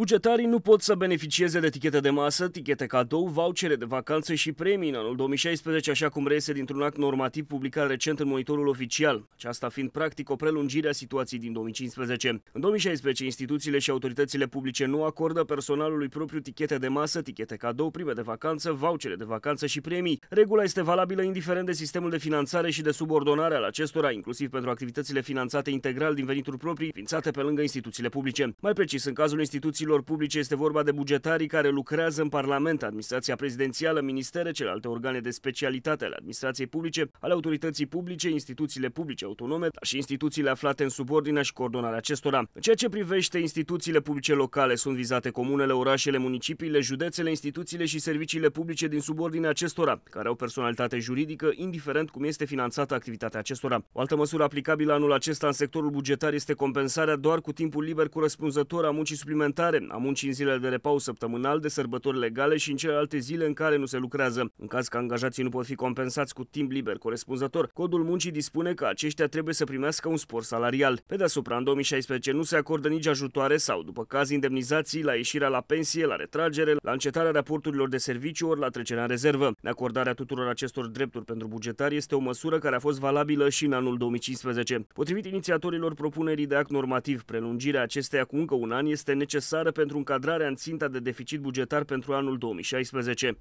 Bugetarii nu pot să beneficieze de tichete de masă, tichete cadou, vouchere de vacanță și premii în anul 2016, așa cum reiese dintr-un act normativ publicat recent în monitorul oficial, aceasta fiind practic o prelungire a situației din 2015. În 2016, instituțiile și autoritățile publice nu acordă personalului propriu tichete de masă, tichete cadou, prime de vacanță, vouchere de vacanță și premii. Regula este valabilă indiferent de sistemul de finanțare și de subordonare al acestora, inclusiv pentru activitățile finanțate integral din venituri proprii, ființate pe lângă instituțiile publice. Mai precis, în cazul instituțiilor instituțiilor publice este vorba de bugetarii care lucrează în Parlament, administrația prezidențială, ministere, celelalte organe de specialitate ale administrației publice, ale autorității publice, instituțiile publice autonome, dar și instituțiile aflate în subordinea și coordonarea acestora. În ceea ce privește instituțiile publice locale, sunt vizate comunele, orașele, municipiile, județele, instituțiile și serviciile publice din subordinea acestora, care au personalitate juridică, indiferent cum este finanțată activitatea acestora. O altă măsură aplicabilă anul acesta în sectorul bugetar este compensarea doar cu timpul liber corespunzător a muncii suplimentare a muncii în zilele de repaus săptămânal, de sărbători legale și în celelalte zile în care nu se lucrează. În caz că angajații nu pot fi compensați cu timp liber corespunzător, codul muncii dispune că aceștia trebuie să primească un spor salarial. Pe deasupra, în 2016 nu se acordă nici ajutoare sau, după caz, indemnizații la ieșirea la pensie, la retragere, la încetarea raporturilor de serviciu ori la trecerea în rezervă. Neacordarea tuturor acestor drepturi pentru bugetari este o măsură care a fost valabilă și în anul 2015. Potrivit inițiatorilor propunerii de act normativ, prelungirea acesteia cu încă un an este necesară pentru încadrarea în ținta de deficit bugetar pentru anul 2016.